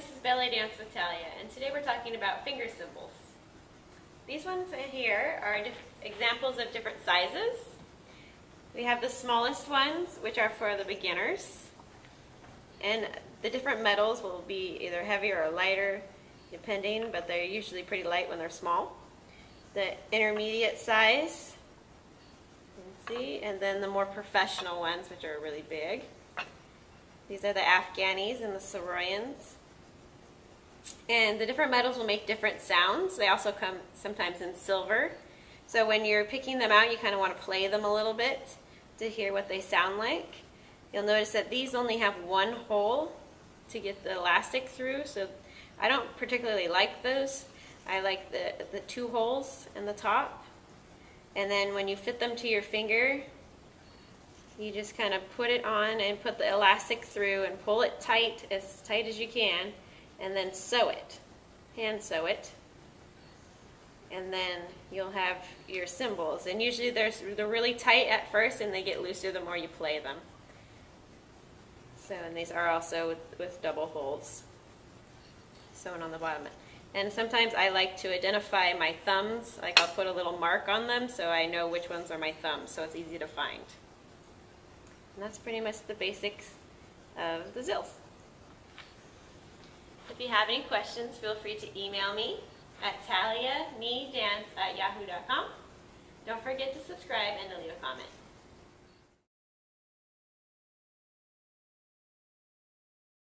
this is Belly Dance with Talia, and today we're talking about finger cymbals. These ones here are examples of different sizes. We have the smallest ones, which are for the beginners. And the different metals will be either heavier or lighter, depending, but they're usually pretty light when they're small. The intermediate size, see, and then the more professional ones, which are really big. These are the Afghanis and the Saroyans. And the different metals will make different sounds. They also come sometimes in silver. So when you're picking them out, you kind of want to play them a little bit to hear what they sound like. You'll notice that these only have one hole to get the elastic through. So I don't particularly like those. I like the, the two holes in the top. And then when you fit them to your finger, you just kind of put it on and put the elastic through and pull it tight, as tight as you can, and then sew it, hand sew it. And then you'll have your cymbals. And usually they're, they're really tight at first and they get looser the more you play them. So, and these are also with, with double holes sewn on the bottom. And sometimes I like to identify my thumbs, like I'll put a little mark on them so I know which ones are my thumbs, so it's easy to find. And that's pretty much the basics of the Zills. If you have any questions, feel free to email me at taliamedance at yahoo.com. Don't forget to subscribe and to leave a comment.